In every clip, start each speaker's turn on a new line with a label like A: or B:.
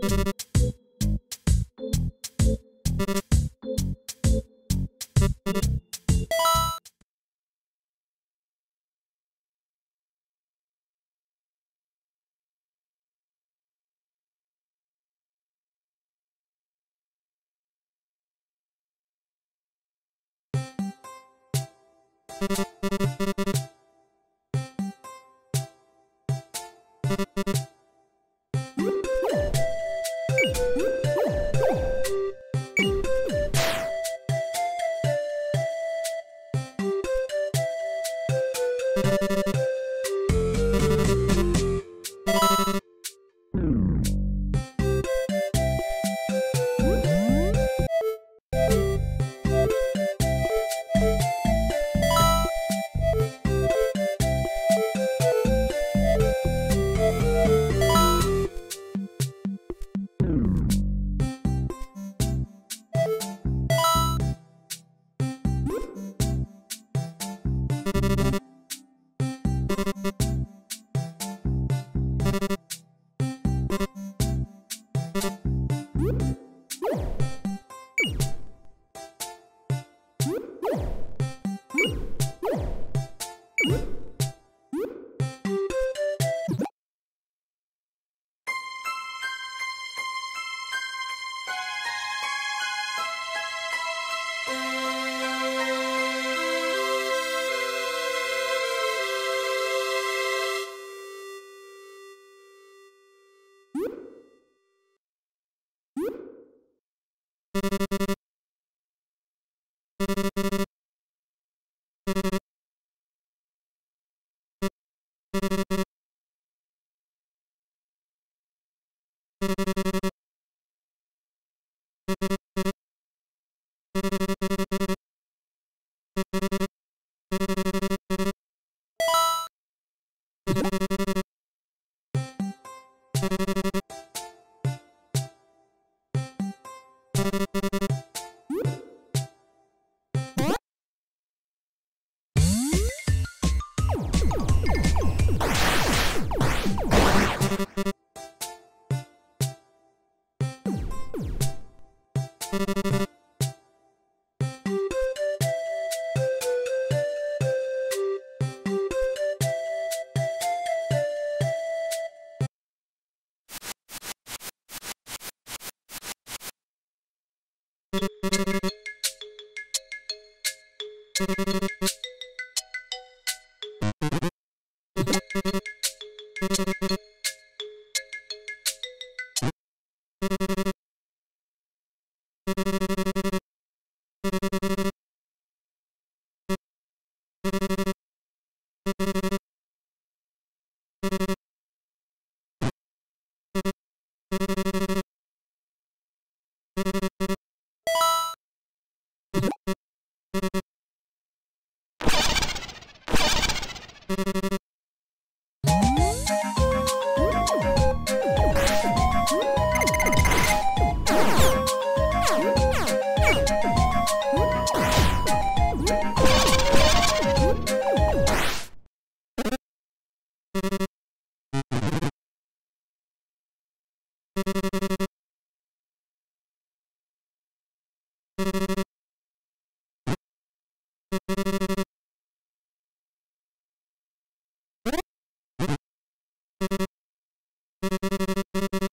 A: you you Thank you. you you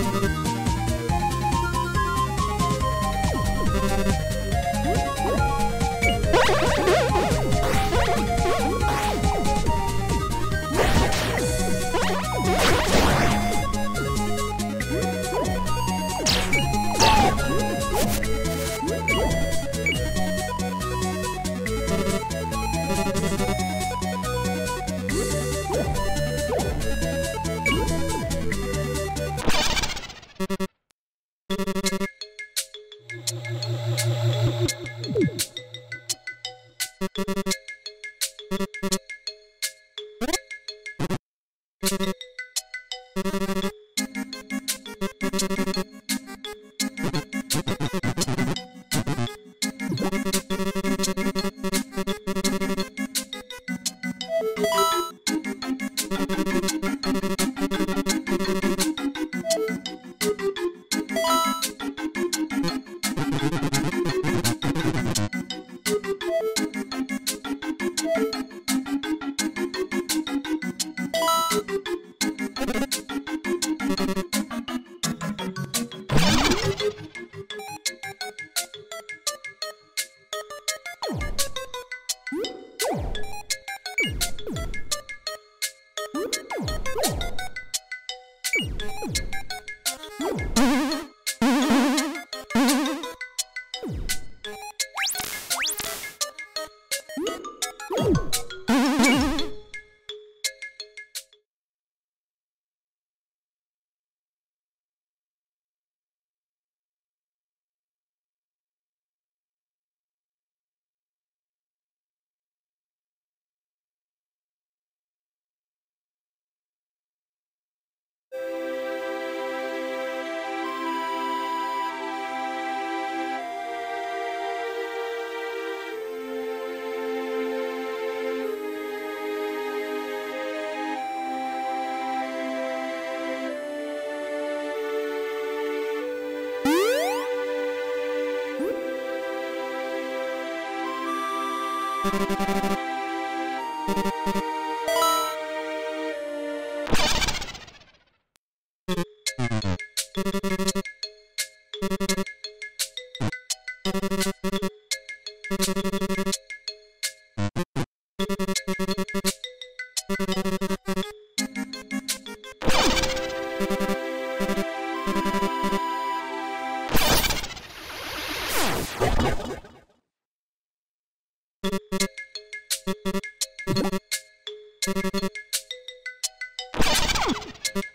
A: Thank you. Thank you. you Thank you.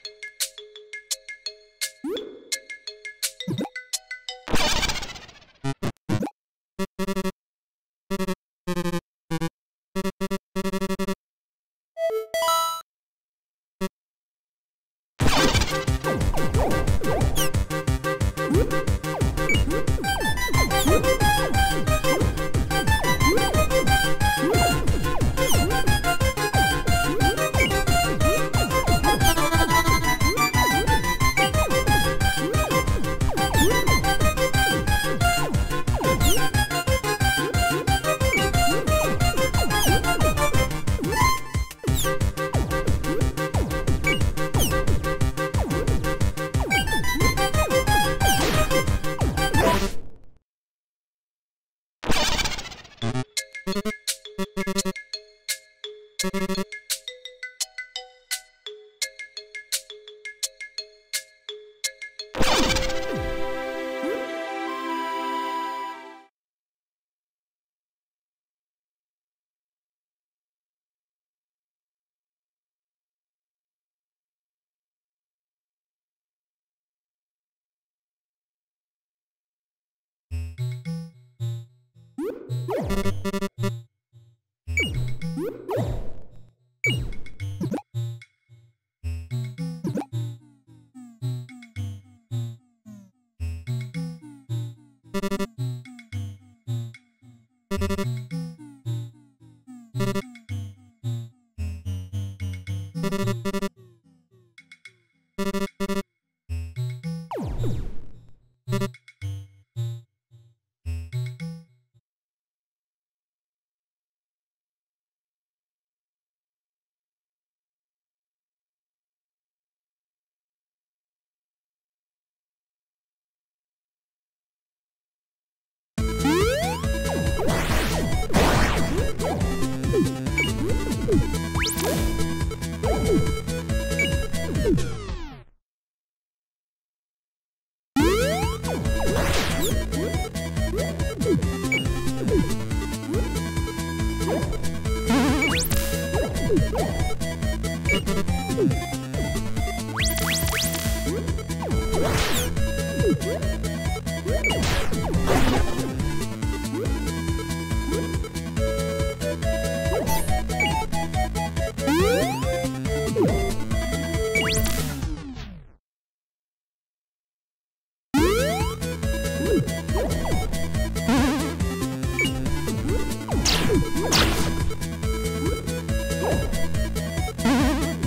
A: thank you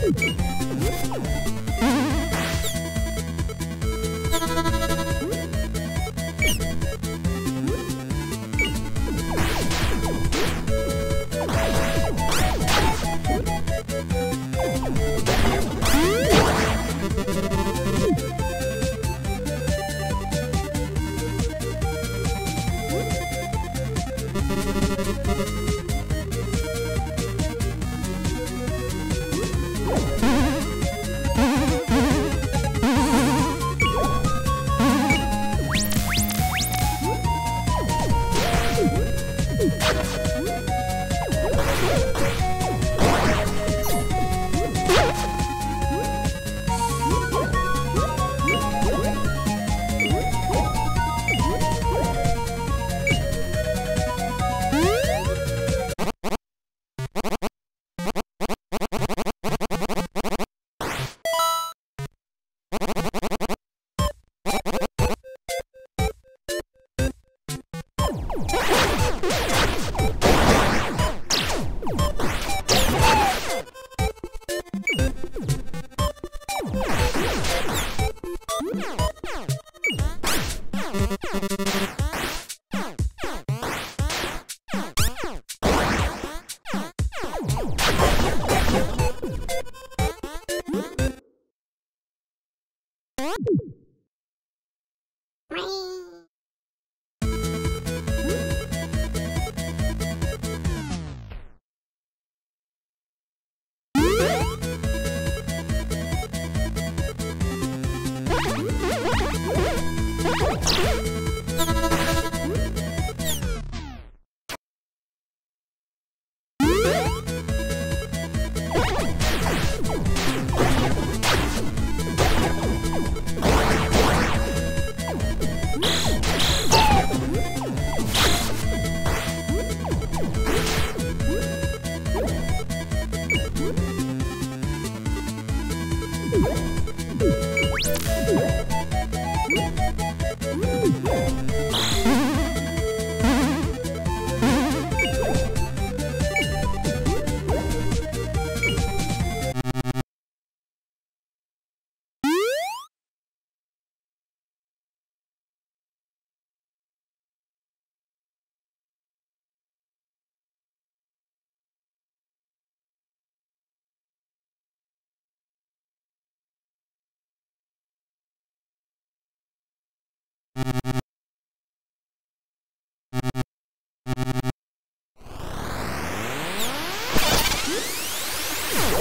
A: Let's go. Thank you.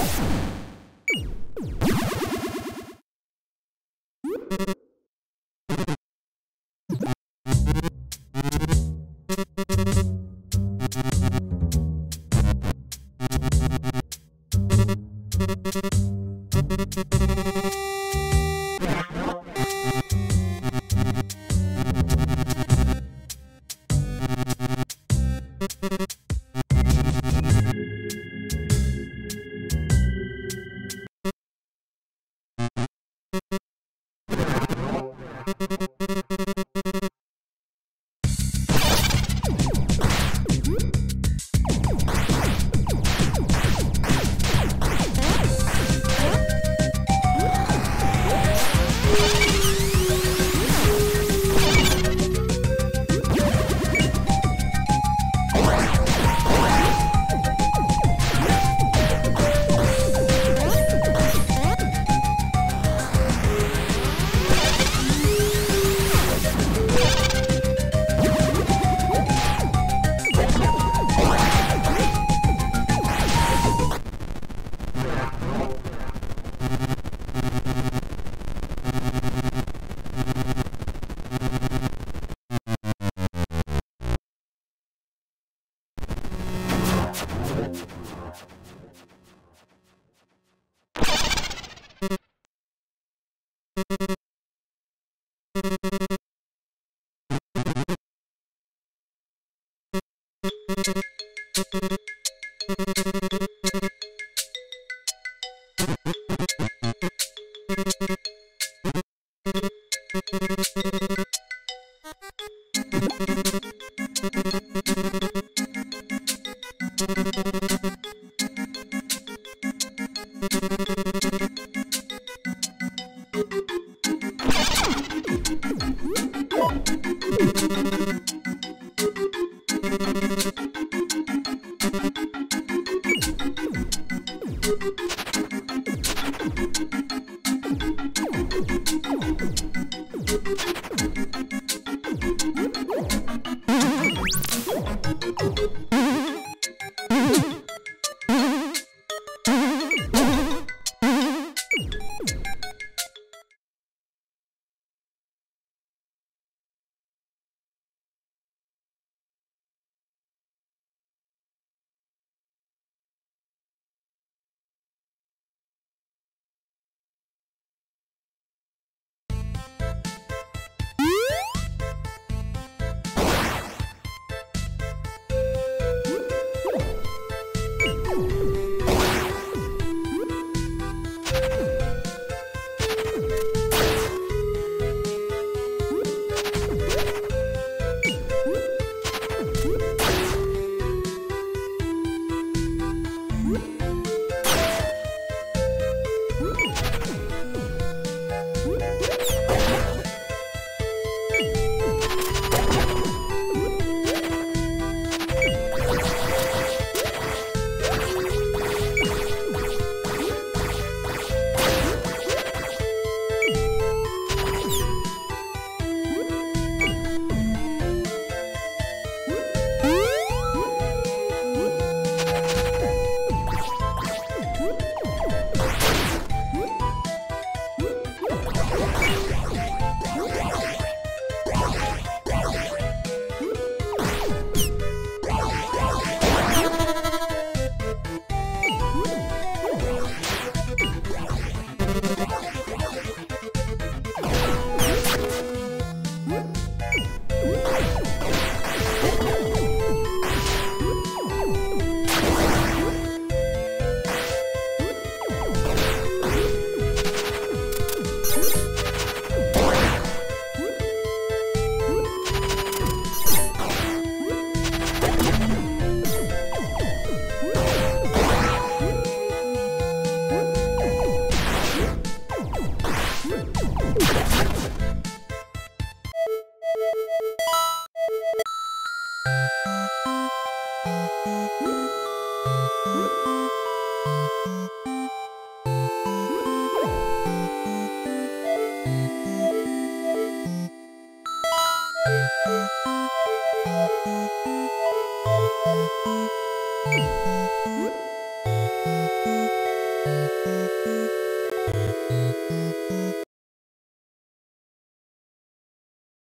A: you you Thank you.